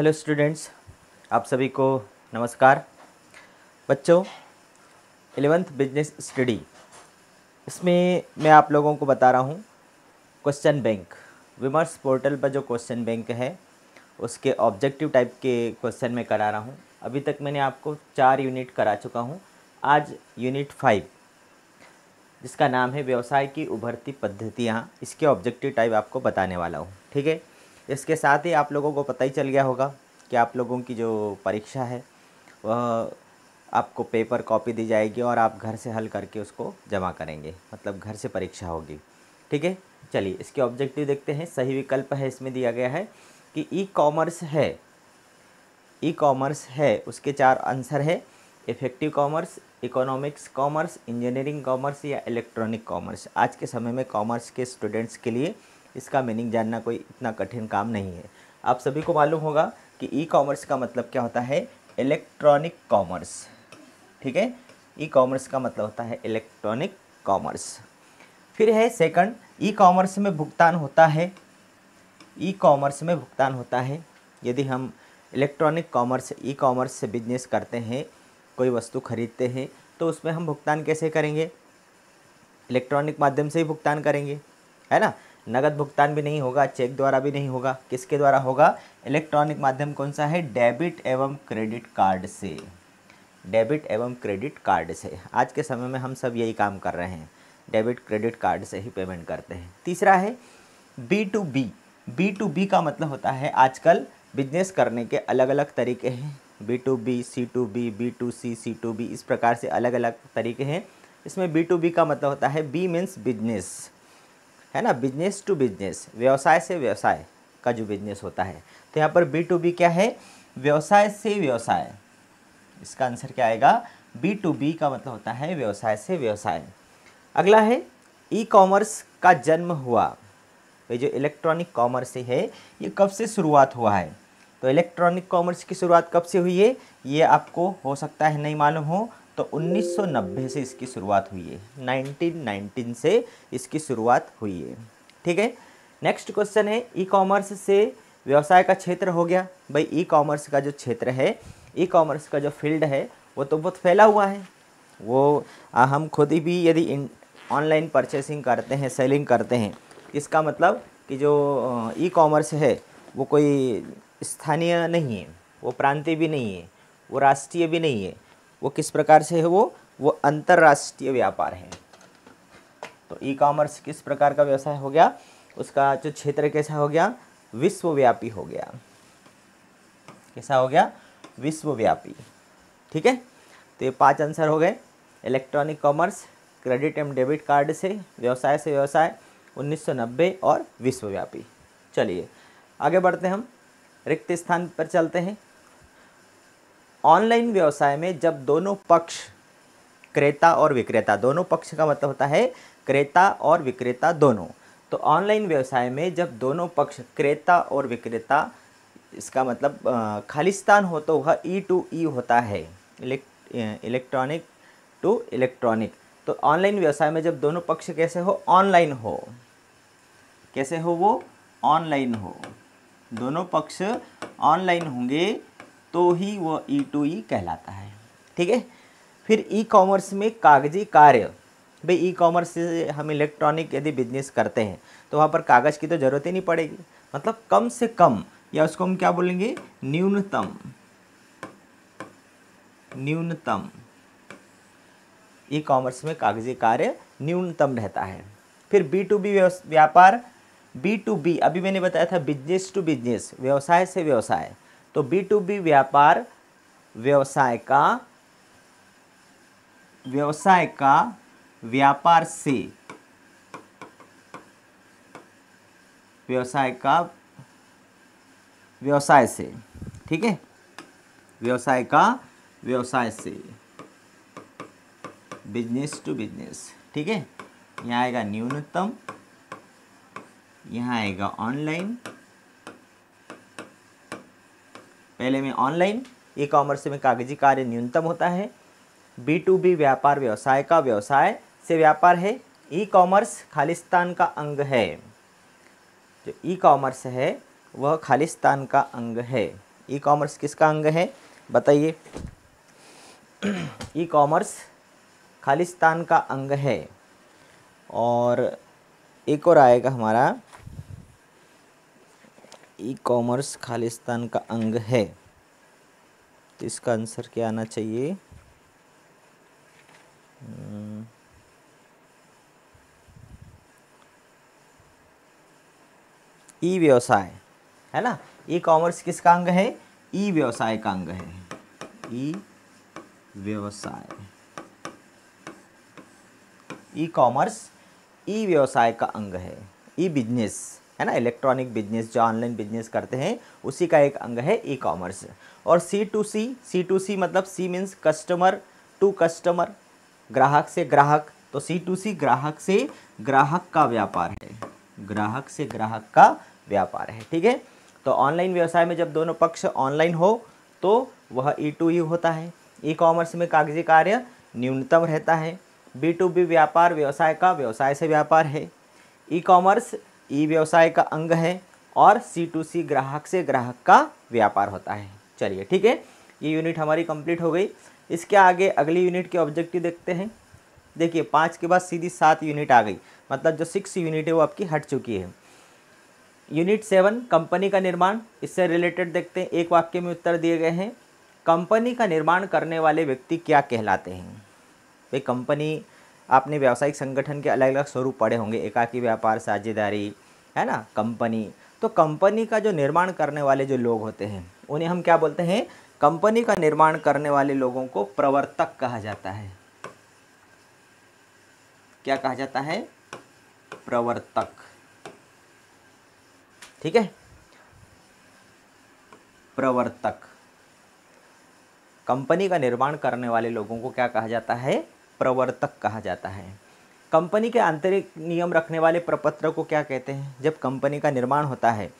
Hello students आप सभी को नमस्कार। बच्चों एलेवेंथ बिज़नेस स्टडी इसमें मैं आप लोगों को बता रहा हूँ क्वेश्चन बैंक विमर्श पोर्टल पर जो क्वेश्चन बैंक है, उसके ऑब्जेक्टिव टाइप के क्वेश्चन मैं करा रहा हूँ। अभी तक मैंने आपको चार यूनिट करा चुका हूँ। आज यूनिट फाइव जिसका नाम है व्यवसाय की उभरती पद्धतियाँ। इसके ऑब्जेक्टिव टाइप आपको बताने वाला हूँ। ठीक है? इसके साथ ही आप लोगों को पता ही चल गया होगा कि आप लोगों की जो परीक्षा है, वह आपको पेपर कॉपी दी जाएगी और आप घर से हल करके उसको जमा करेंगे। मतलब घर से परीक्षा होगी। ठीक है? चलिए, इसके ऑब्जेक्टिव देखते हैं। सही विकल्प है, इसमें दिया गया है कि ई कॉमर्स है। ई कॉमर्स है, उसके चार आंसर है। Effective commerce economics commerce engineering commerce या इलेक्ट्रॉनिक कॉमर्स आज के समय में कॉमर्स के स्टूडेंट्स के लिए इसका मीनिंग जानना कोई इतना कठिन काम नहीं है। आप सभी को मालूम होगा कि ई कॉमर्स का मतलब क्या होता है? इलेक्ट्रॉनिक कॉमर्स ठीक है? ई कॉमर्स का मतलब होता है इलेक्ट्रॉनिक कॉमर्स फिर है सेकंड ई कॉमर्स में भुगतान होता है। ई कॉमर्स में भुगतान होता है। यदि हम इलेक्ट्रॉनिक कॉमर्स ई कॉमर्स से बिज़नेस करते हैं, कोई वस्तु खरीदते हैं तो उसमें हम भुगतान कैसे करेंगे? इलेक्ट्रॉनिक माध्यम से ही भुगतान करेंगे। है ना? नगद भुगतान भी नहीं होगा, चेक द्वारा भी नहीं होगा। किसके द्वारा होगा? इलेक्ट्रॉनिक माध्यम कौन सा है? डेबिट एवं क्रेडिट कार्ड से। डेबिट एवं क्रेडिट कार्ड से। आज के समय में हम सब यही काम कर रहे हैं। डेबिट क्रेडिट कार्ड से ही पेमेंट करते हैं। तीसरा है B to B B to B का मतलब होता है आजकल बिज़नेस करने के अलग अलग तरीके हैं। B to B C to B B to C C to B इस प्रकार से अलग अलग तरीके हैं। इसमें बी टू बी का मतलब होता है बी मीन्स बिज़नेस है ना? बिज़नेस टू बिज़नेस व्यवसाय से व्यवसाय का जो बिज़नेस होता है। तो यहाँ पर बी टू बी क्या है? व्यवसाय से व्यवसाय। इसका आंसर क्या आएगा? बी टू बी का मतलब होता है व्यवसाय से व्यवसाय। अगला है ई कॉमर्स का जन्म हुआ। ये जो इलेक्ट्रॉनिक कॉमर्स है, ये कब से शुरुआत हुआ है? तो इलेक्ट्रॉनिक कॉमर्स की शुरुआत कब से हुई है? ये आपको हो सकता है नहीं मालूम हो तो 1990 से इसकी शुरुआत हुई है। 1919 से इसकी शुरुआत हुई है। ठीक है? नेक्स्ट क्वेश्चन है ई कॉमर्स से व्यवसाय का क्षेत्र हो गया। भाई ई कॉमर्स का जो क्षेत्र है ई कॉमर्स का जो फ़ील्ड है वो तो बहुत फैला हुआ है। वो आ, हम खुद ही भी यदि ऑनलाइन परचेसिंग करते हैं सेलिंग करते हैं इसका मतलब कि जो ई कॉमर्स है वो कोई स्थानीय नहीं है वो प्रांतीय भी नहीं है वो राष्ट्रीय भी नहीं है। वो किस प्रकार से है वो? वो अंतर्राष्ट्रीय व्यापार है। तो ई कॉमर्स किस प्रकार का व्यवसाय हो गया? उसका जो क्षेत्र कैसा हो गया? विश्वव्यापी हो गया। कैसा हो गया? विश्वव्यापी। ठीक है? तो ये पाँच आंसर हो गए। Electronic commerce, credit and debit card से, व्यवसाय से व्यवसाय 1990 और विश्वव्यापी। चलिए, आगे बढ़ते हम। रिक्त स्थान पर चलते हैं। ऑनलाइन व्यवसाय में जब दोनों पक्ष, क्रेता और विक्रेता, दोनों पक्ष का मतलब होता है क्रेता और विक्रेता दोनों तो ऑनलाइन व्यवसाय में जब दोनों पक्ष, क्रेता और विक्रेता, इसका मतलब खालिस्तान हो तो वह ई टू ई होता है इलेक्ट्रॉनिक टू इलेक्ट्रॉनिक। तो ऑनलाइन व्यवसाय में जब दोनों पक्ष कैसे हो? ऑनलाइन हो। कैसे हो वो? ऑनलाइन हो। दोनों पक्ष ऑनलाइन होंगे तो ही वो ई टू ई कहलाता है। ठीक है? फिर ई कॉमर्स में कागज़ी कार्य। भाई ई कॉमर्स से हम इलेक्ट्रॉनिक यदि बिज़नेस करते हैं तो वहाँ पर कागज़ की तो ज़रूरत ही नहीं पड़ेगी। मतलब कम से कम, या उसको हम क्या बोलेंगे? न्यूनतम। न्यूनतम। ई कॉमर्स में कागज़ी कार्य न्यूनतम रहता है। फिर बी टू बी व्यापार। बी टू बी अभी मैंने बताया था बिज़नेस टू बिज़नेस व्यवसाय से व्यवसाय। तो बी टू बी व्यापार व्यवसाय का व्यवसाय का व्यापार से, व्यवसाय का, व्यवसाय से, ठीक है? व्यवसाय का, व्यवसाय से। बिज़नेस टू बिज़नेस ठीक है? यहाँ आएगा न्यूनतम, यहाँ आएगा ऑनलाइन पहले में ऑनलाइन ई कॉमर्स में कागज़ी कार्य न्यूनतम होता है। बी टू बी व्यापार व्यवसाय का व्यवसाय से व्यापार है। ई कॉमर्स खालिस्तान का अंग है। जो ई कॉमर्स है, वह खालिस्तान का अंग है। ई कॉमर्स किसका अंग है? बताइए। ई कॉमर्स खालिस्तान का अंग है। और एक और आएगा हमारा। ई कॉमर्स खालिस्तान का अंग है। तो इसका आंसर क्या आना चाहिए? ई व्यवसाय है ना? ई कॉमर्स किसका अंग है? ई व्यवसाय का अंग है। ई व्यवसाय ई कॉमर्स ई व्यवसाय का अंग है। ई बिज़नेस है ना इलेक्ट्रॉनिक बिज़नेस जो ऑनलाइन बिज़नेस करते हैं, उसी का एक अंग है ई कॉमर्स और सी to C C to C मतलब C means customer to customer ग्राहक से ग्राहक। तो सी टू सी ग्राहक से ग्राहक का व्यापार है। ग्राहक से ग्राहक का व्यापार है, ठीक है? तो ऑनलाइन व्यवसाय में जब दोनों पक्ष ऑनलाइन हो तो वह ई टू ई होता है। ई कॉमर्स में कागज़ी कार्य न्यूनतम रहता है। बी टू बी व्यापार, व्यवसाय का, व्यवसाय से व्यापार है। ई कॉमर्स ई व्यवसाय का अंग है और सी टू सी ग्राहक से ग्राहक का व्यापार होता है। चलिए, ठीक है? ये यूनिट हमारी कंप्लीट हो गई। इसके आगे अगली यूनिट के ऑब्जेक्टिव देखते हैं। देखिए, पाँच के बाद सीधी सात यूनिट आ गई। मतलब जो सिक्स यूनिट है वो आपकी हट चुकी है। यूनिट सेवन कंपनी का निर्माण। इससे रिलेटेड देखते हैं। एक वाक्य में उत्तर दिए गए हैं। कंपनी का निर्माण करने वाले व्यक्ति क्या कहलाते हैं? भाई कंपनी आपने व्यावसायिक संगठन के अलग अलग स्वरूप पढ़े होंगे, एकाकी व्यापार, साझेदारी, है ना, कंपनी। तो कंपनी का जो निर्माण करने वाले जो लोग होते हैं, उन्हें हम क्या बोलते हैं? कंपनी का निर्माण करने वाले लोगों को प्रवर्तक कहा जाता है। क्या कहा जाता है? प्रवर्तक। ठीक है? प्रवर्तक। कंपनी का निर्माण करने वाले लोगों को क्या कहा जाता है? प्रवर्तक कहा जाता है। कंपनी के आंतरिक नियम रखने वाले प्रपत्र को क्या कहते हैं? जब कंपनी का निर्माण होता है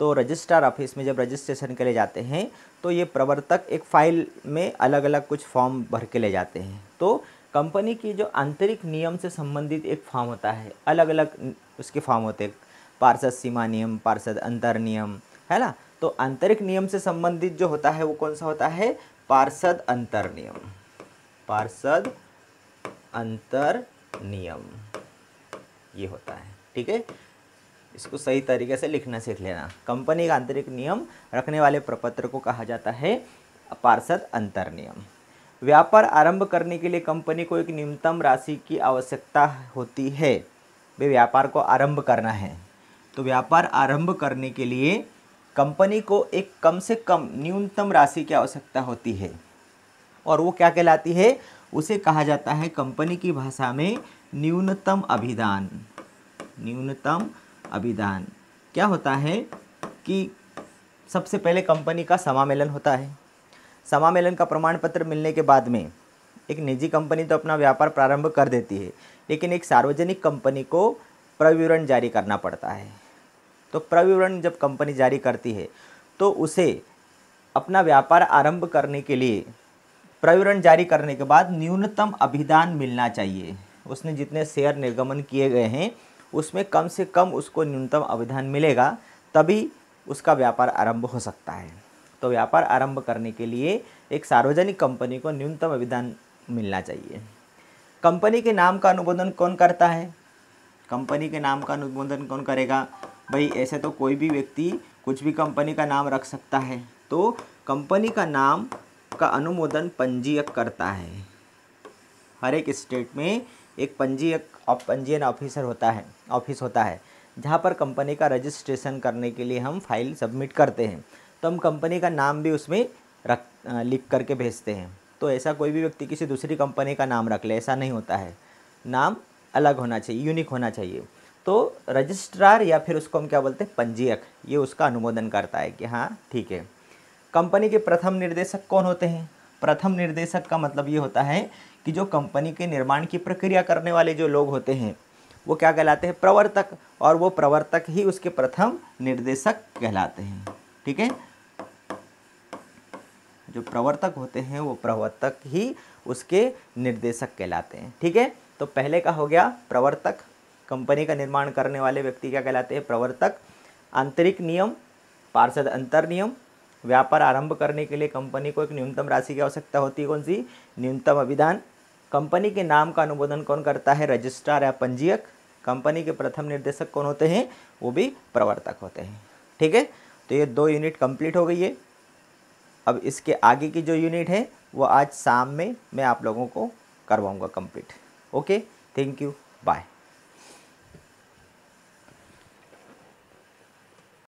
तो रजिस्ट्रार ऑफ़िस में जब रजिस्ट्रेशन के लिए जाते हैं तो ये प्रवर्तक एक फ़ाइल में अलग अलग कुछ फॉर्म भर के ले जाते हैं। तो कंपनी की जो आंतरिक नियम से संबंधित एक फॉर्म होता है अलग अलग उसके फॉर्म होते हैं। पार्षद सीमा नियम, पार्षद अंतर नियम, है ना? तो आंतरिक नियम से संबंधित जो होता है, वो कौन सा होता है? पार्षद अंतर नियम। पार्षद अंतर नियम ये होता है, ठीक है? इसको सही तरीके से लिखना सीख लेना। कंपनी का आंतरिक नियम रखने वाले प्रपत्र को कहा जाता है पार्षद अंतर नियम व्यापार आरंभ करने के लिए कंपनी को एक न्यूनतम राशि की आवश्यकता होती है। वे व्यापार को आरंभ करना है। तो व्यापार आरंभ करने के लिए कंपनी को एक कम से कम न्यूनतम राशि की आवश्यकता होती है। और वो क्या कहलाती है? उसे कहा जाता है कंपनी की भाषा में न्यूनतम अभिदान। न्यूनतम अभिदान। क्या होता है कि सबसे पहले कंपनी का समामेलन होता है। समामेलन का प्रमाण पत्र मिलने के बाद में एक निजी कंपनी तो अपना व्यापार प्रारंभ कर देती है, लेकिन एक सार्वजनिक कंपनी को प्रविवरण जारी करना पड़ता है। तो प्रविवरण जब कंपनी जारी करती है तो उसे अपना व्यापार आरंभ करने के लिए प्रविवरण जारी करने के बाद न्यूनतम अभिदान मिलना चाहिए। उसने जितने शेयर निर्गमन किए गए हैं, उसमें कम से कम उसको न्यूनतम अभिधान मिलेगा, तभी उसका व्यापार आरंभ हो सकता है। तो व्यापार आरंभ करने के लिए एक सार्वजनिक कंपनी को न्यूनतम अभिधान मिलना चाहिए। कंपनी के नाम का अनुमोदन कौन करता है? कंपनी के नाम का अनुमोदन कौन करेगा? भाई, ऐसे तो कोई भी व्यक्ति कुछ भी कंपनी का नाम रख सकता है। तो कंपनी का नाम का अनुमोदन पंजीयक करता है। हर एक स्टेट में एक पंजीयक पंजीयन ऑफिसर होता है, ऑफ़िस होता है, जहाँ पर कंपनी का रजिस्ट्रेशन करने के लिए हम फ़ाइल सबमिट करते हैं। तो हम कंपनी का नाम भी उसमें रख लिख करके भेजते हैं। तो ऐसा कोई भी व्यक्ति किसी दूसरी कंपनी का नाम रख ले, ऐसा नहीं होता है। नाम अलग होना चाहिए, यूनिक होना चाहिए। तो रजिस्ट्रार या फिर उसको हम क्या बोलते हैं, पंजीयक, ये उसका अनुमोदन करता है कि हाँ ठीक है। कंपनी के प्रथम निर्देशक कौन होते हैं? प्रथम निर्देशक का मतलब ये होता है कि जो कंपनी के निर्माण की प्रक्रिया करने वाले जो लोग होते हैं, वो क्या कहलाते हैं? प्रवर्तक। और वो प्रवर्तक ही उसके प्रथम निर्देशक कहलाते हैं। ठीक है? जो प्रवर्तक होते हैं, वो प्रवर्तक ही उसके निर्देशक कहलाते हैं। ठीक है? तो पहले का हो गया प्रवर्तक। कंपनी का निर्माण करने वाले व्यक्ति क्या कहलाते हैं? प्रवर्तक। आंतरिक नियम, पार्षद अंतर नियम व्यापार आरंभ करने के लिए कंपनी को एक न्यूनतम राशि की आवश्यकता होती है। कौन सी? न्यूनतम अभिधान कंपनी के नाम का अनुमोदन कौन करता है? रजिस्ट्रार या पंजीयक। कंपनी के प्रथम निर्देशक कौन होते हैं? वो भी प्रवर्तक होते हैं। ठीक है? तो ये दो यूनिट कंप्लीट हो गई है। अब इसके आगे की जो यूनिट है, वो आज शाम में मैं आप लोगों को करवाऊँगा complete. Okay? Thank you. Bye.